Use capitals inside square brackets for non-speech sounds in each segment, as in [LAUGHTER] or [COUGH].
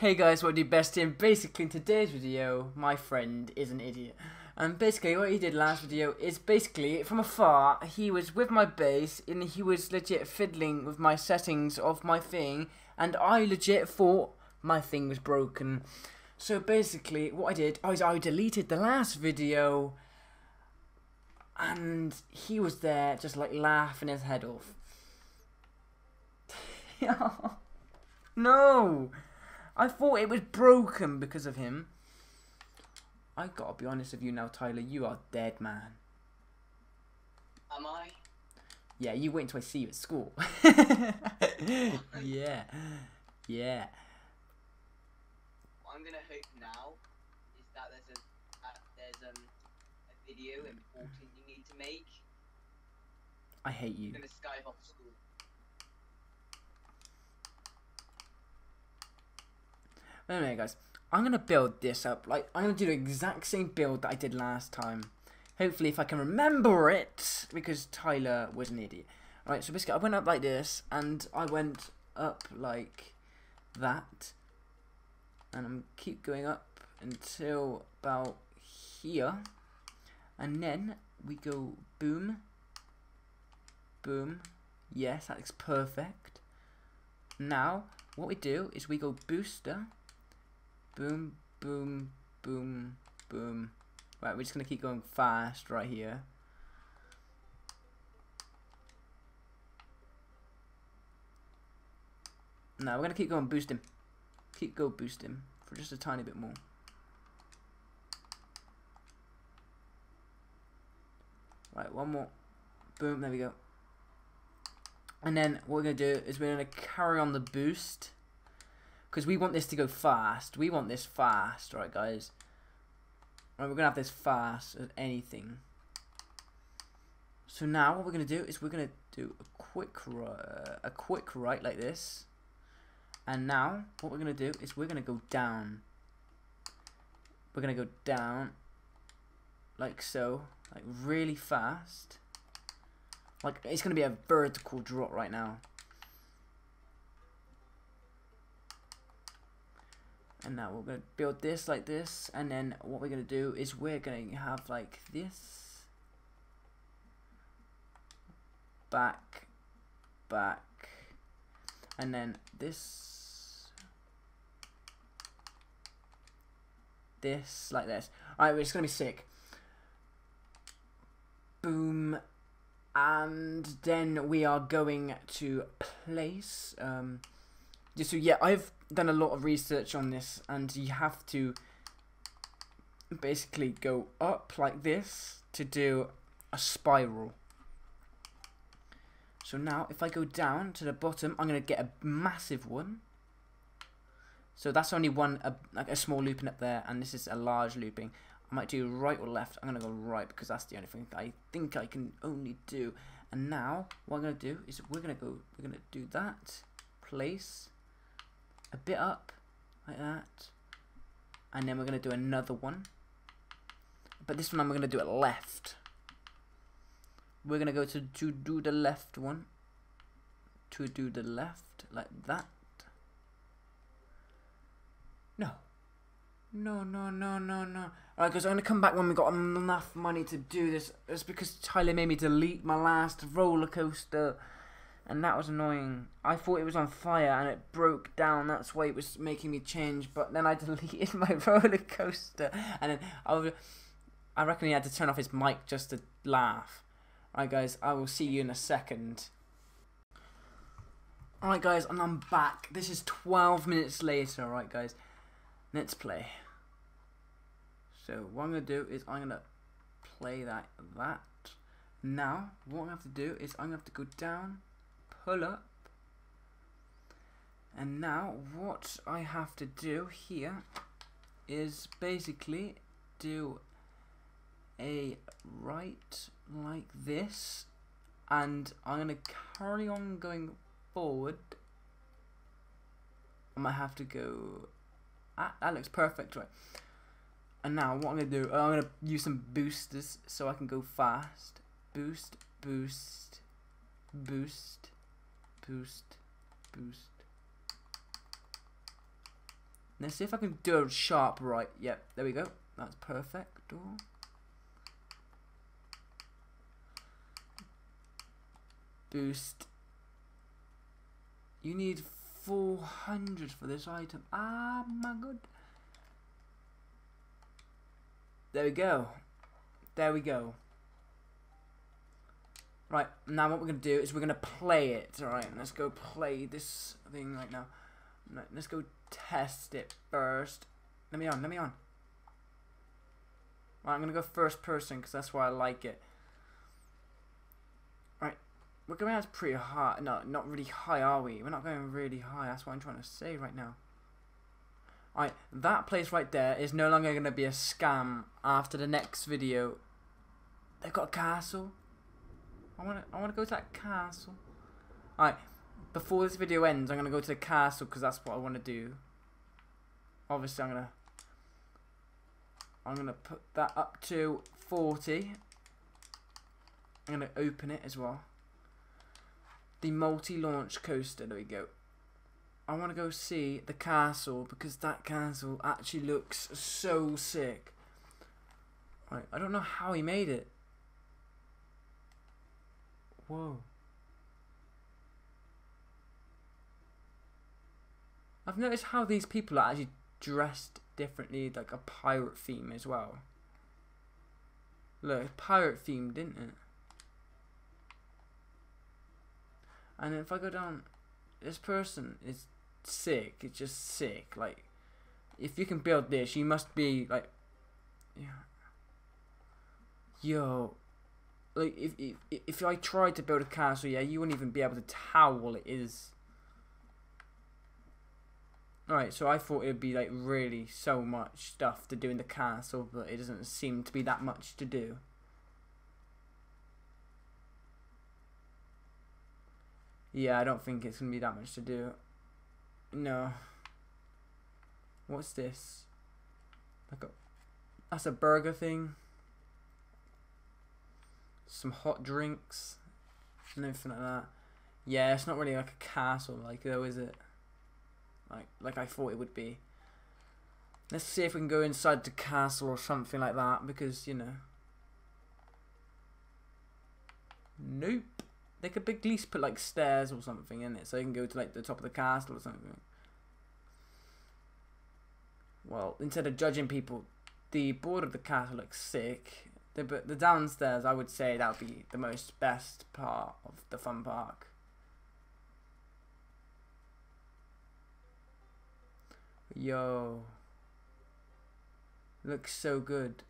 Hey guys, What I Do Best in? Basically, in today's video, my friend is an idiot. And basically, what he did last video is basically, from afar, he was with my base, and he was legit fiddling with my settings of my thing, and I legit thought my thing was broken. So basically, what I did, is I deleted the last video, and he was there just like laughing his head off. [LAUGHS] no! I thought it was broken because of him. I gotta be honest with you now, Tyler. You are dead, man. Am I? Yeah, you wait until I see you at school. [LAUGHS] yeah. Yeah. What I'm gonna hope now is that there's a uh, there's um a video important you need to make. I hate you. I'm gonna Skype off school. Anyway, guys, I'm gonna build this up. Like, I'm gonna do the exact same build that I did last time. Hopefully, if I can remember it, because Tyler was an idiot. Right, so basically, I went up like this, and I went up like that, and I'm keep going up until about here, and then we go boom, boom. Yes, that looks perfect. Now, what we do is we go booster Boom, boom, boom, boom. Right, we're just going to keep going fast right here. Now we're going to keep going boost him. Keep go boost him for just a tiny bit more. Right, one more. Boom, there we go. And then what we're going to do is we're going to carry on the boost because we want this to go fast. We want this fast, right, guys? Right, we're going to have this fast as anything. So now what we're going to do is we're going to do a quick, uh, a quick right like this. And now what we're going to do is we're going to go down. We're going to go down like so, like really fast. Like it's going to be a vertical drop right now. And now we're going to build this like this and then what we're going to do is we're going to have like this back back and then this this like this. Alright it's gonna be sick. Boom. And then we are going to place um so yeah I've done a lot of research on this and you have to basically go up like this to do a spiral. So now if I go down to the bottom I'm going to get a massive one. So that's only one, a, like a small looping up there and this is a large looping. I might do right or left. I'm going to go right because that's the only thing I think I can only do. And now what I'm going to do is we're going to go, we're going to do that, place, a bit up like that. And then we're going to do another one. But this one I'm going to do it left. We're going to go to, to do the left one. To do the left like that. No. No no no no no. Alright guys I'm going to come back when we got enough money to do this. It's because Tyler made me delete my last roller coaster and that was annoying. I thought it was on fire and it broke down. That's why it was making me change. But then I [LAUGHS] deleted my [LAUGHS] roller coaster, and then I, was, I reckon he had to turn off his mic just to laugh. Alright, guys, I will see you in a second. Alright, guys, and I'm back. This is 12 minutes later. Alright, guys, let's play. So what I'm gonna do is I'm gonna play that that. Now, what I have to do is I'm gonna have to go down pull up. And now what I have to do here is basically do a right like this and I'm going to carry on going forward. I might have to go, ah, that looks perfect right. And now what I'm going to do, I'm going to use some boosters so I can go fast. Boost, boost, boost, boost, boost, Let's see if I can do a sharp right. Yep, there we go. That's perfect. Boost. You need 400 for this item. Ah, my god. There we go. There we go. Right, now what we're going to do is we're going to play it. Alright, let's go play this thing right now. Right, let's go test it first. Let me on, let me on. Right, I'm going to go first person because that's why I like it. Right, we're going out pretty high. No, not really high, are we? We're not going really high. That's what I'm trying to say right now. Alright, that place right there is no longer going to be a scam after the next video. They've got a castle. I want to I want to go to that castle. Alright, before this video ends, I'm going to go to the castle because that's what I want to do. Obviously, I'm to I'm to put that up to 40. I'm to open it as well. The multi-launch coaster, there we go. I want to go see the castle because that castle actually looks so sick. Right, I don't know how he made it. Whoa. I've noticed how these people are actually dressed differently, like a pirate theme as well. Look, pirate themed, didn't it? And if I go down, this person is sick. It's just sick. Like, if you can build this, you must be like, yeah. Yo, like if if if I tried to build a castle, yeah, you wouldn't even be able to tell what it is. Alright, so I thought it would be like really so much stuff to do in the castle, but it doesn't seem to be that much to do. Yeah, I don't think it's to be that much to do. No. What's this? Like a, that's a burger thing. Some hot drinks. Everything like that. Yeah, it's not really like a castle like though, is it? Like like I thought it would be. Let's see if we can go inside the castle or something like that because, you know. Nope. They could at least put like stairs or something in it so you can go to like the top of the castle or something. Well, instead of judging people, the board of the castle looks sick. The the downstairs, I would say that would be the most best part of the fun park. Yo, looks so good.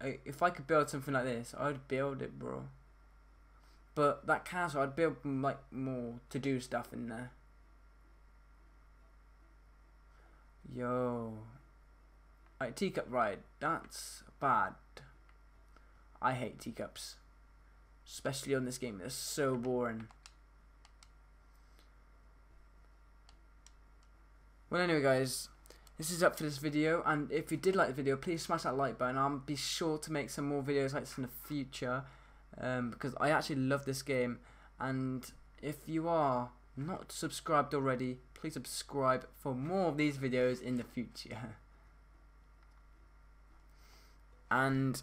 If I could build something like this, I'd build it, bro. But that castle, I'd build like more to do stuff in there. Yo. Right, teacup ride. That's bad. I hate teacups. Especially on this game. They're so boring. Well, anyway, guys. This is up for this video. And if you did like the video, please smash that like button. I'll be sure to make some more videos like this in the future um, because I actually love this game and if you are not subscribed already please subscribe for more of these videos in the future [LAUGHS] and